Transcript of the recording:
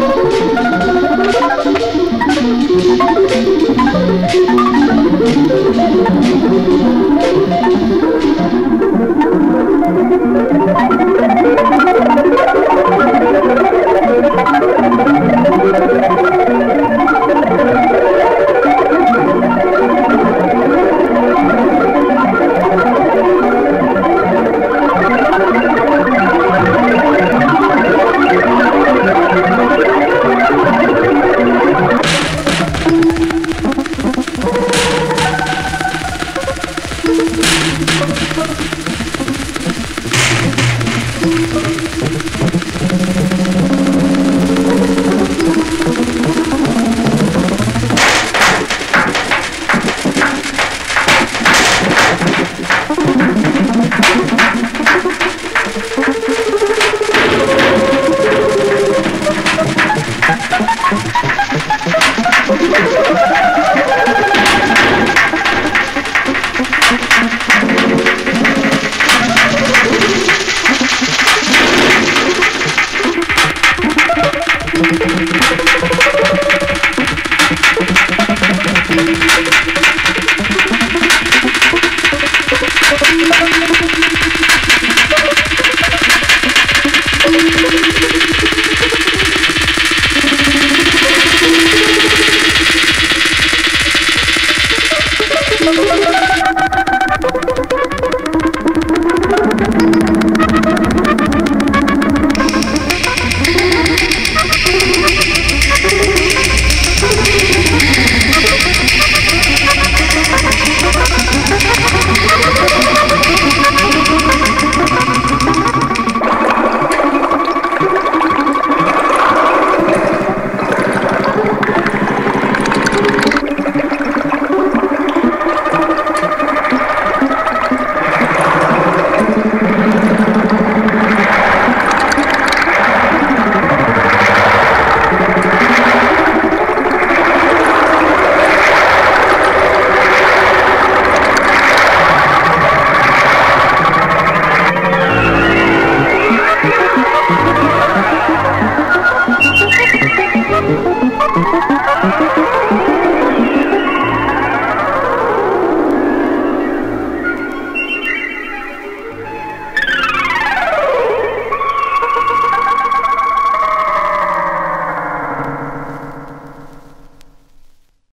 you.